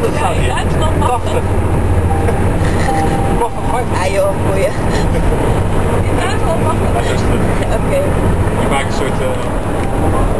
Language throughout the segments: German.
Duitsland gaan. Ja, Duitsland mag Ah joh. In Duitsland mag het. Oké. Je maakt een soort... Eh,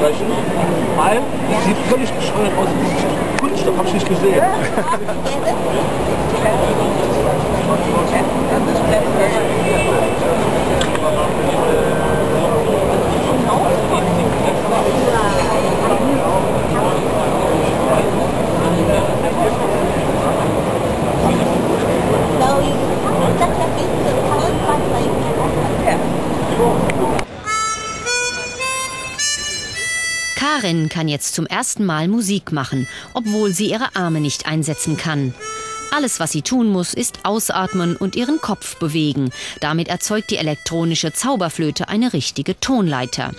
abbrechen, weil es sieht völlig bescheuert aus. Kunststoff habe ich nicht gesehen. Karin kann jetzt zum ersten Mal Musik machen, obwohl sie ihre Arme nicht einsetzen kann. Alles, was sie tun muss, ist ausatmen und ihren Kopf bewegen. Damit erzeugt die elektronische Zauberflöte eine richtige Tonleiter.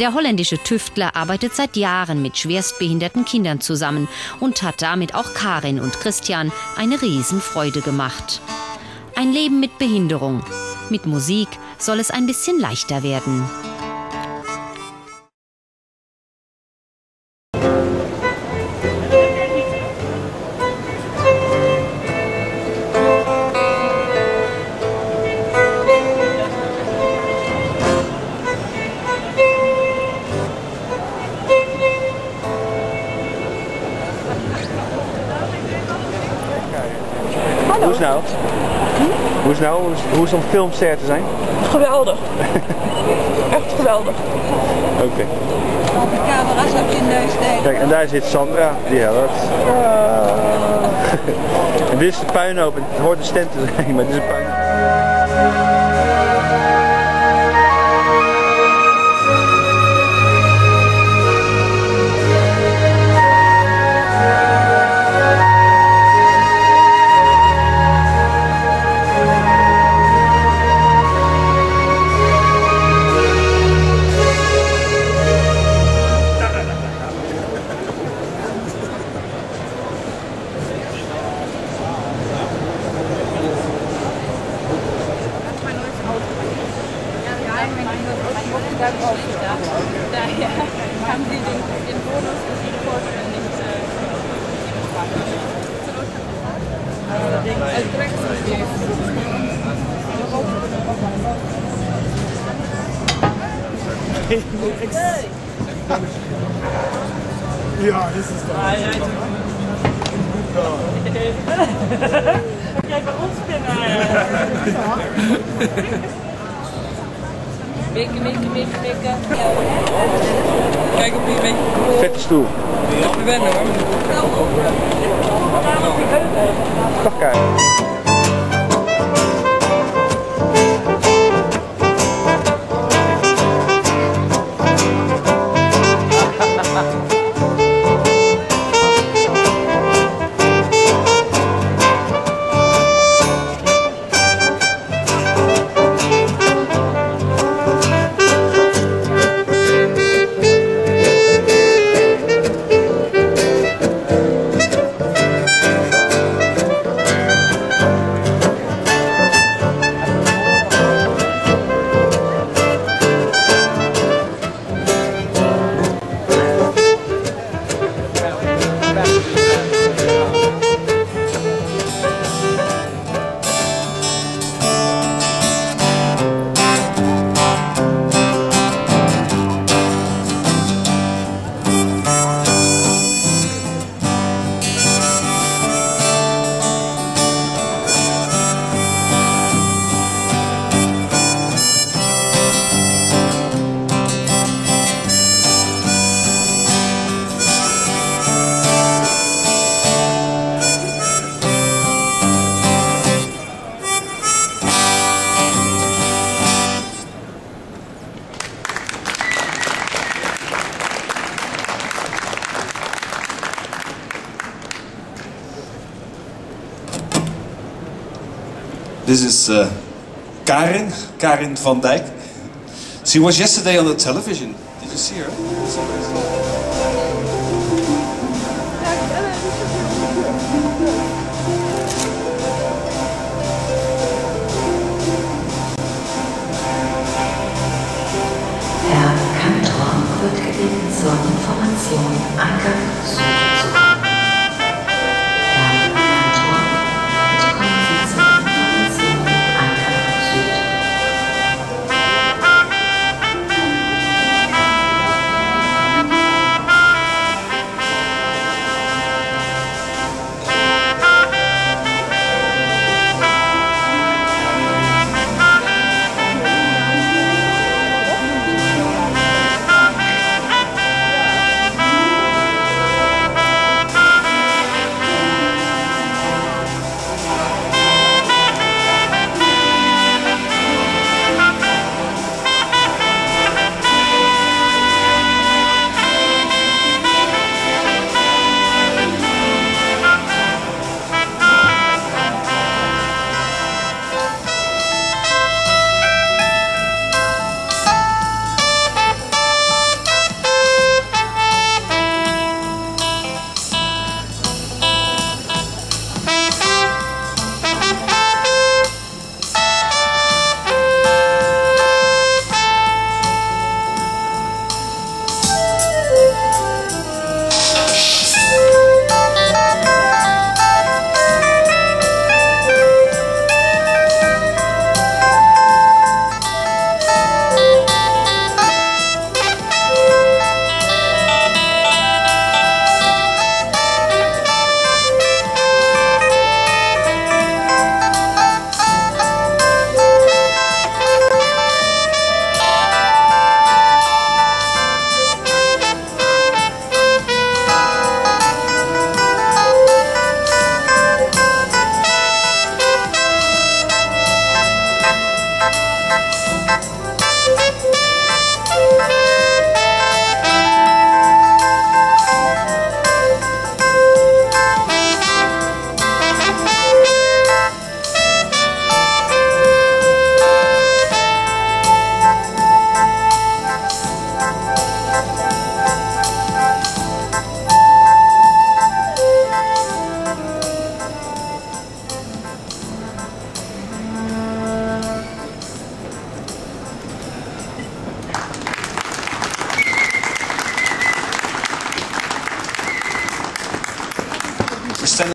Der holländische Tüftler arbeitet seit Jahren mit schwerstbehinderten Kindern zusammen und hat damit auch Karin und Christian eine Riesenfreude gemacht. Ein Leben mit Behinderung. Mit Musik soll es ein bisschen leichter werden. Is nou? Hoe is nou? Hoe is, hoe is het om filmster te zijn? Geweldig. Echt geweldig. Oké. de camera's op je neus steken. Kijk, en daar zit Sandra, die helpt. en dit is de puinhoop. Het hoort een stem te zijn, maar dit is een puinhoop. Daher haben sie den, den Bonus des Reports nicht äh, als direkt Ja, das ist doch. Ja, bei uns Wikken, wikken, wikken, wikken. Kijk op je beetje Vette stoel. even wennen hoor. Dag Karin. Dit is eh, Karin, Karin van Dijk. She was yesterday on the television. Did you see her?